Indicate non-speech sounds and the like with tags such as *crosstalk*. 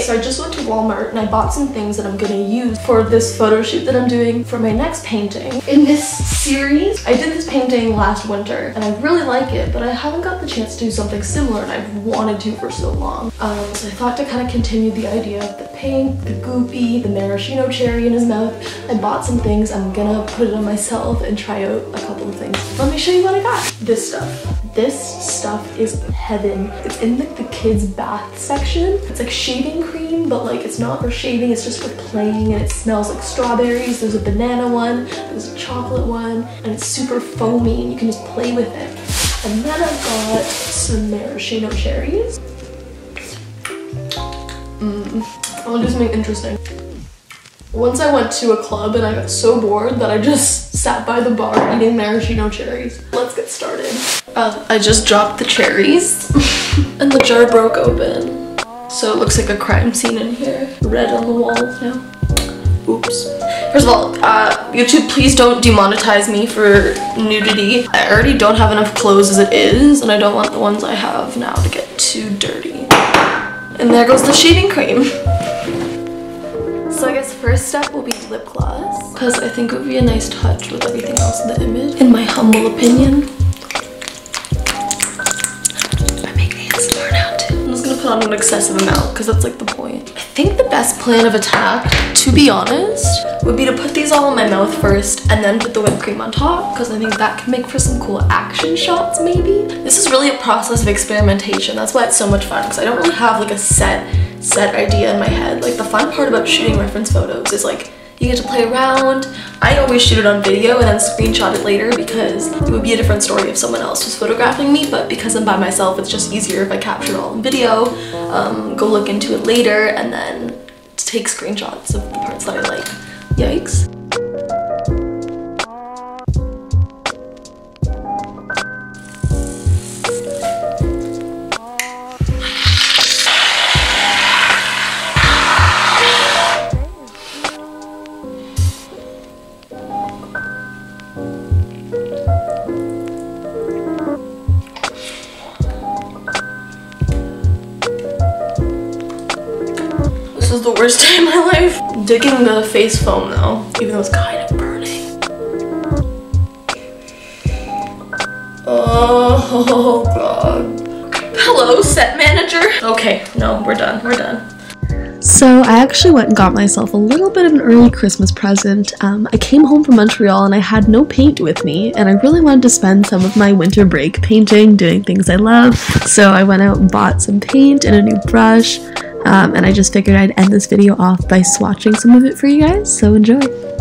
so I just went to Walmart and I bought some things that I'm gonna use for this photo shoot that I'm doing for my next painting. In this series, I did this painting last winter and I really like it, but I haven't got the chance to do something similar and I've wanted to for so long. Um, so I thought to kind of continue the idea of the pink, the goopy, the maraschino cherry in his mouth. I bought some things. I'm gonna put it on myself and try out a couple of things. Let me show you what I got. This stuff. This stuff is heaven. It's in the, the kids bath section. It's like shaving cream, but like it's not for shaving, it's just for playing and it smells like strawberries. There's a banana one, there's a chocolate one, and it's super foamy and you can just play with it. And then I've got some maraschino cherries. Oh, mmm, I'll do something interesting. Once I went to a club and I got so bored that I just sat by the bar eating maraschino cherries. Let's get started. Uh, I just dropped the cherries *laughs* and the jar broke open. So it looks like a crime scene in here. Red on the walls now. Oops. First of all, uh, YouTube, please don't demonetize me for nudity. I already don't have enough clothes as it is, and I don't want the ones I have now to get too dirty. And there goes the shaving cream. *laughs* So I guess first step will be lip gloss because I think it would be a nice touch with everything else in the image, in my humble opinion. I make ASMR now too. I'm just gonna put on an excessive amount because that's like the point. I think the best plan of attack, to be honest, would be to put these all in my mouth first and then put the whipped cream on top because I think that can make for some cool action shots maybe. This is really a process of experimentation. That's why it's so much fun because I don't really have like a set set idea in my head. Like the fun part about shooting reference photos is like you get to play around. I always shoot it on video and then screenshot it later because it would be a different story if someone else was photographing me, but because I'm by myself, it's just easier if I capture it all in video, um, go look into it later, and then take screenshots of the parts that I like. Yikes. This is the worst *laughs* day of my life. Digging the face foam though, even though it's kind of burning. Oh god. Hello, set manager. Okay, no, we're done, we're done. So I actually went and got myself a little bit of an early Christmas present. Um, I came home from Montreal and I had no paint with me, and I really wanted to spend some of my winter break painting, doing things I love. So I went out and bought some paint and a new brush, um, and I just figured I'd end this video off by swatching some of it for you guys. So enjoy.